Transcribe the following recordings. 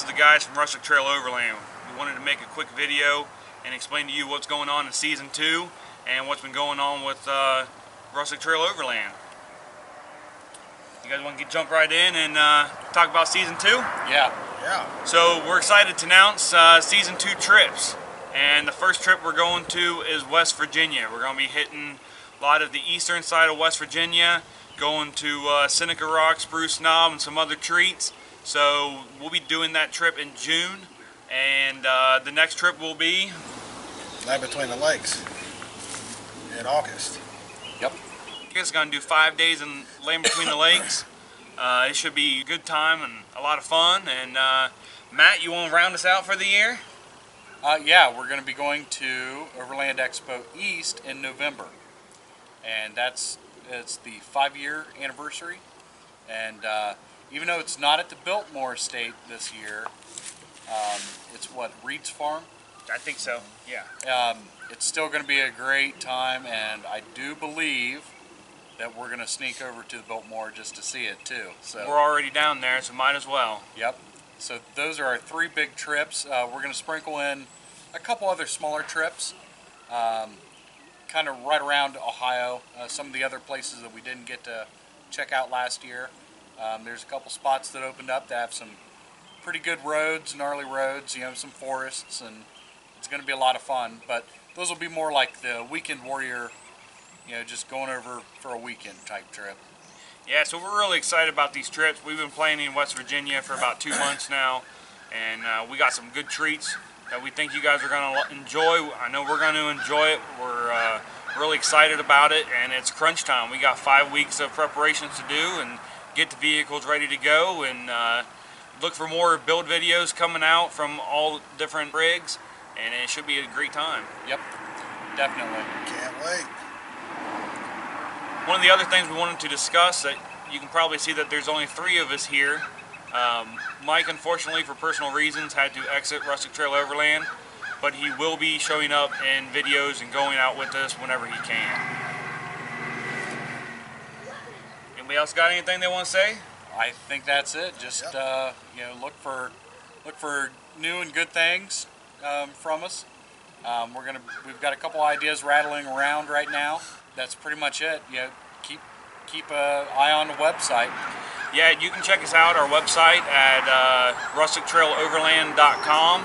this is the guys from Rustic Trail Overland. We wanted to make a quick video and explain to you what's going on in season two and what's been going on with uh, Rustic Trail Overland. You guys want to get, jump right in and uh, talk about season two? Yeah. Yeah. So we're excited to announce uh, season two trips. And the first trip we're going to is West Virginia. We're going to be hitting a lot of the eastern side of West Virginia, going to uh, Seneca Rock, Spruce Knob, and some other treats. So we'll be doing that trip in June. And uh, the next trip will be Land between the lakes in August. Yep. You guys going to do five days in Land Between the Lakes. Uh, it should be a good time and a lot of fun. And uh, Matt, you want to round us out for the year? Uh, yeah, we're going to be going to Overland Expo East in November, and that's it's the five-year anniversary. And uh, even though it's not at the Biltmore Estate this year, um, it's what Reed's Farm. I think so, yeah. Um, it's still going to be a great time, and I do believe that we're going to sneak over to the Biltmore just to see it too. So We're already down there, so might as well. Yep. So those are our three big trips. Uh, we're going to sprinkle in a couple other smaller trips, um, kind of right around Ohio. Uh, some of the other places that we didn't get to check out last year. Um, there's a couple spots that opened up that have some pretty good roads, gnarly roads. You know, some forests, and it's going to be a lot of fun. But those will be more like the weekend warrior. You know, just going over for a weekend type trip. Yeah, so we're really excited about these trips. We've been planning in West Virginia for about two months now, and uh, we got some good treats that we think you guys are going to enjoy. I know we're going to enjoy it. We're uh, really excited about it, and it's crunch time. We got five weeks of preparations to do and get the vehicles ready to go, and uh, look for more build videos coming out from all different rigs, and it should be a great time. Yep, definitely. Can't wait. One of the other things we wanted to discuss that you can probably see that there's only three of us here. Um, Mike, unfortunately, for personal reasons, had to exit Rustic Trail Overland, but he will be showing up in videos and going out with us whenever he can. Anybody else got anything they want to say? I think that's it. Just Yep. uh, you know, look for look for new and good things um, from us. Um, we're gonna we've got a couple ideas rattling around right now. That's pretty much it. You know, keep keep a eye on the website. Yeah, you can check us out our website at uh, rustictrailoverland.com,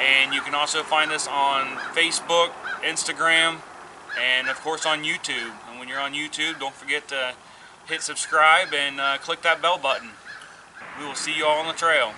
and you can also find us on Facebook, Instagram, and of course on YouTube. And when you're on YouTube, don't forget to hit subscribe and uh, click that bell button. We will see you all on the trail.